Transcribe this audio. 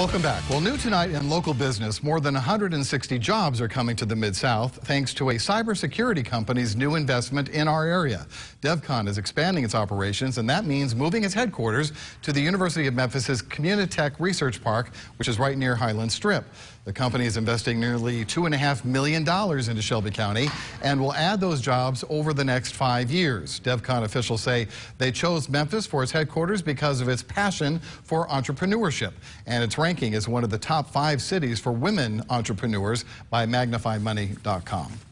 Welcome back. Well, new tonight in local business, more than 160 jobs are coming to the Mid-South thanks to a cybersecurity company's new investment in our area. DevCon is expanding its operations, and that means moving its headquarters to the University of Memphis's Communitech Research Park, which is right near Highland Strip. The company is investing nearly $2.5 million into Shelby County and will add those jobs over the next five years. DevCon officials say they chose Memphis for its headquarters because of its passion for entrepreneurship and its ranking as one of the top five cities for women entrepreneurs by MagnifyMoney.com.